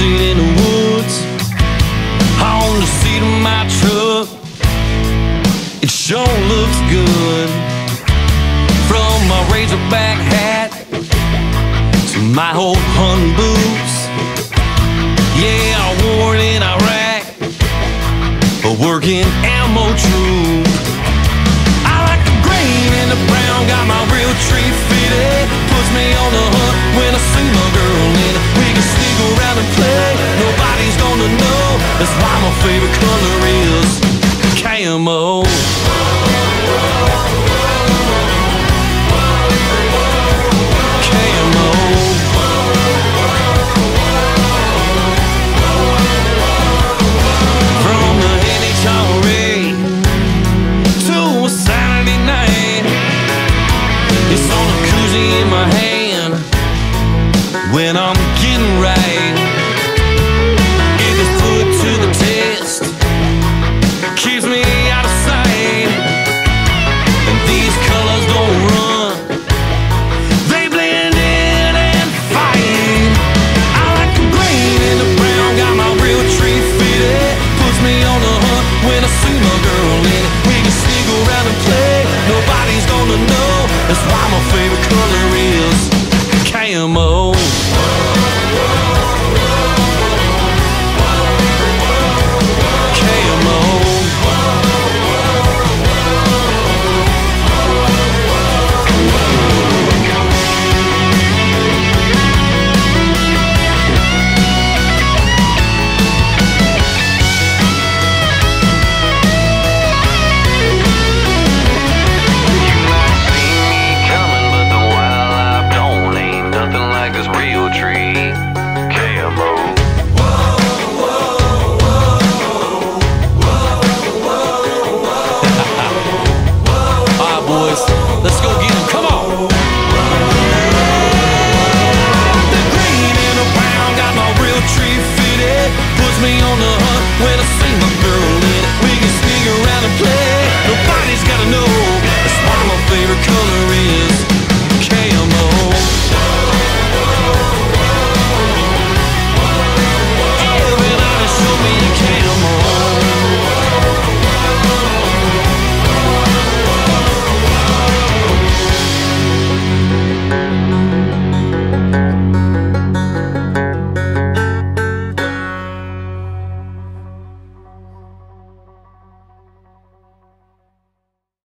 closet in the woods. On the seat of my truck. It sure looks good. From my razorback hat To my old hunting boots. Yeah, I wore it in Iraq A working ammo troop. I like the green and the brown Got my real tree fitted. Puts me on the hunt when I see my girl in it. We can sneak around and play nobody's gonna know. That's why my favorite color is That's why my favorite color is camo. When I see my girl we can sneak around and play. Nobody's gotta know. It's one of my favorite colors.